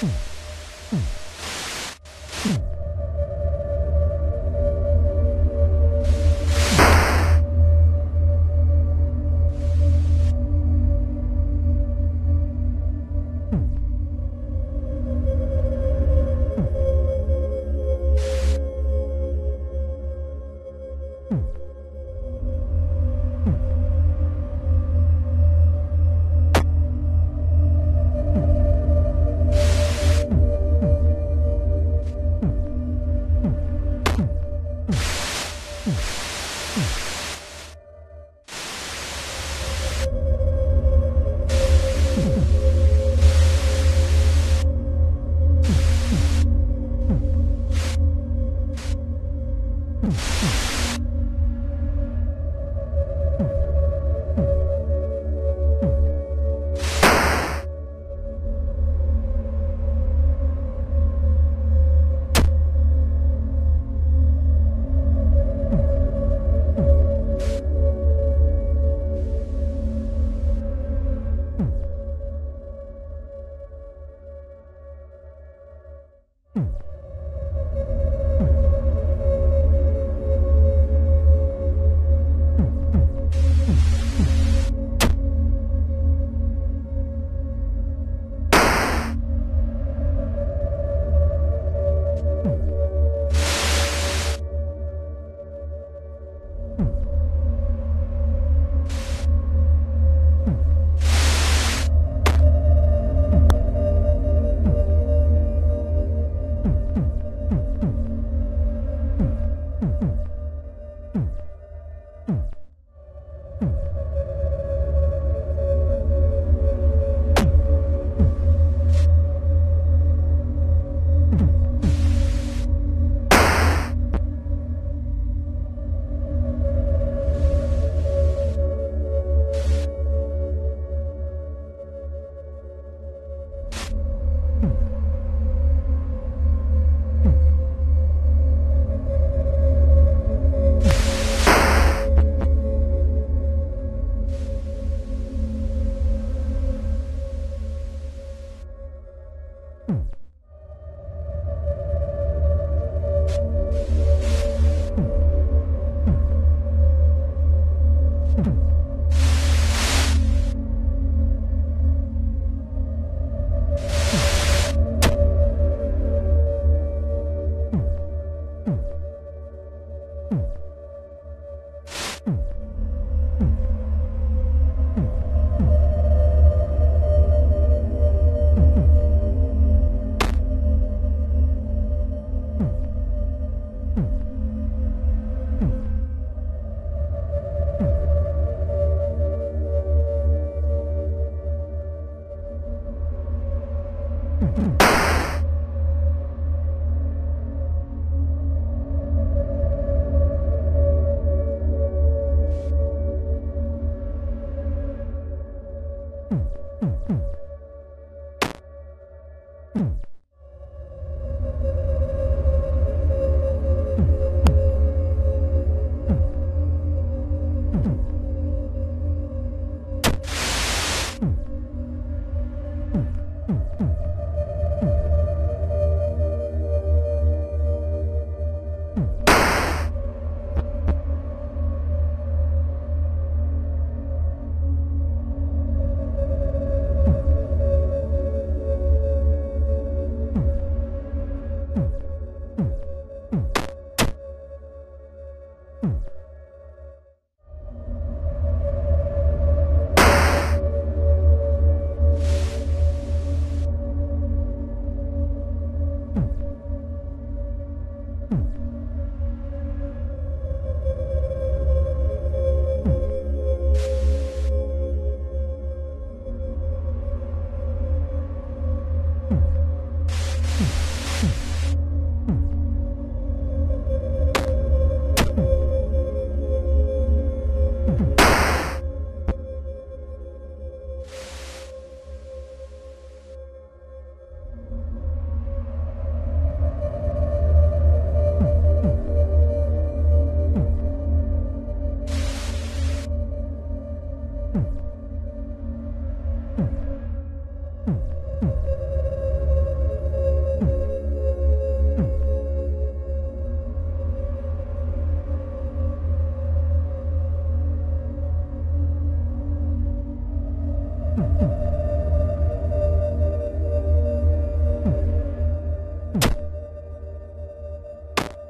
Hmm. Hmm.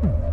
Hmm.